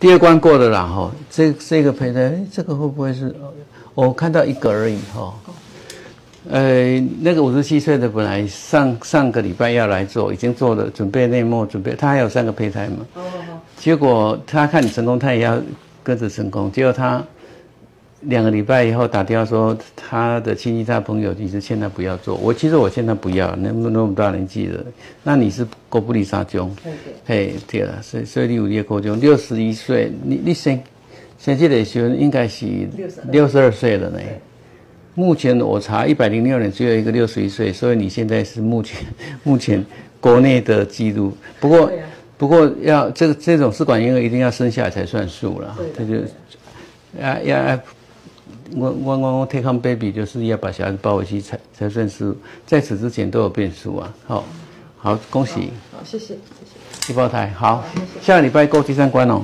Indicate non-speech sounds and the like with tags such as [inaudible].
第二关过了啦哈，这这个胚胎，哎，这个会不会是？我看到一个而已哈。呃，那个五十七岁的本来上上个礼拜要来做，已经做了准备内幕，准备他还有三个胚胎嘛。结果他看你成功，他也要跟着成功。结果他两个礼拜以后打电话说，他的亲戚、他朋友一直劝他不要做。我其实我劝他不要，那么那么大年纪了，那你是狗不理沙中。嘿，对了，所以所以你有叶口中六十一岁，你你生生这个时候应该是六十二岁了呢。目前我查一百零六年只有一个六十一岁，所以你现在是目前 [laughs] 目前国内的记录。不过不过要这个这种试管婴儿一定要生下来才算数了。这就要要我我我我 take on baby 就是要把小孩子抱回去才才算是，在此之前都有变数啊。好，好恭喜。好谢谢谢谢。七胞胎好，下个礼拜过第三关哦。